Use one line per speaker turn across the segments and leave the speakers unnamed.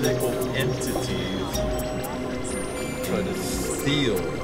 tyrannical entities trying to steal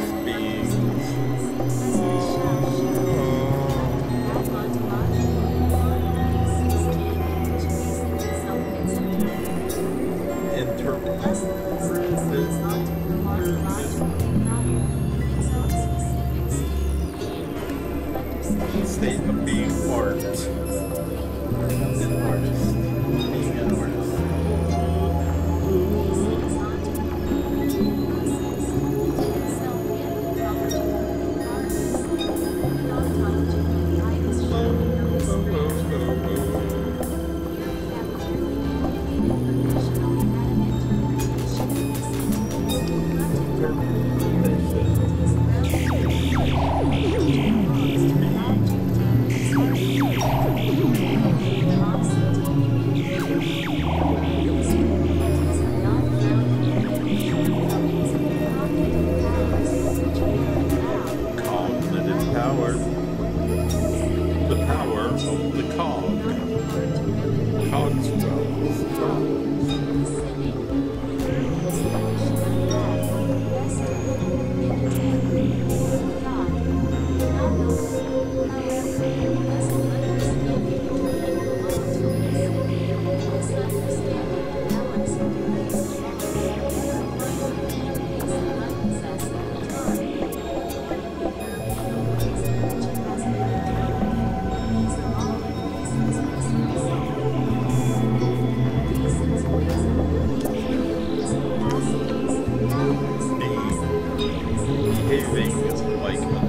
Timeless Behaving like a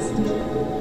philosophy.